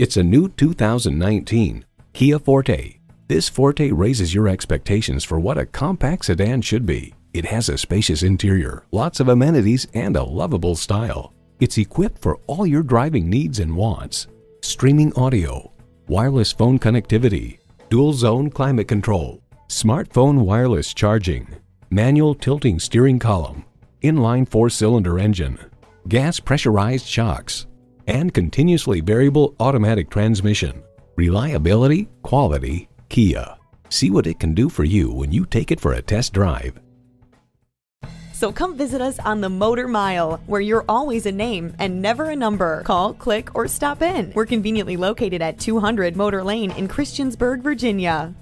It's a new 2019 Kia Forte. This Forte raises your expectations for what a compact sedan should be. It has a spacious interior, lots of amenities, and a lovable style. It's equipped for all your driving needs and wants. Streaming audio, wireless phone connectivity, dual zone climate control, smartphone wireless charging, manual tilting steering column, inline four-cylinder engine, gas pressurized shocks, and continuously variable automatic transmission. Reliability, quality, Kia. See what it can do for you when you take it for a test drive. So come visit us on the Motor Mile, where you're always a name and never a number. Call, click, or stop in. We're conveniently located at 200 Motor Lane in Christiansburg, Virginia.